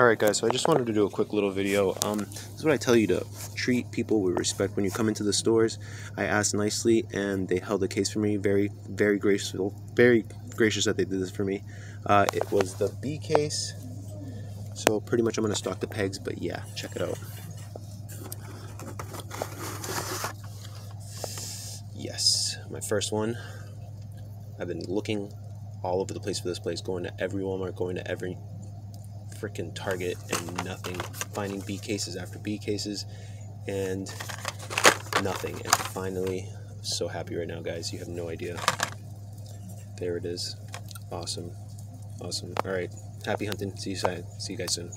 Alright guys, so I just wanted to do a quick little video. Um, this is what I tell you to treat people with respect when you come into the stores. I asked nicely and they held the case for me. Very, very graceful, very gracious that they did this for me. Uh, it was the B case. So pretty much I'm going to stock the pegs, but yeah, check it out. Yes, my first one. I've been looking all over the place for this place, going to every Walmart, going to every freaking Target and nothing. Finding B cases after B cases and nothing. And finally, I'm so happy right now, guys. You have no idea. There it is. Awesome. Awesome. All right. Happy hunting. See you, see you guys soon.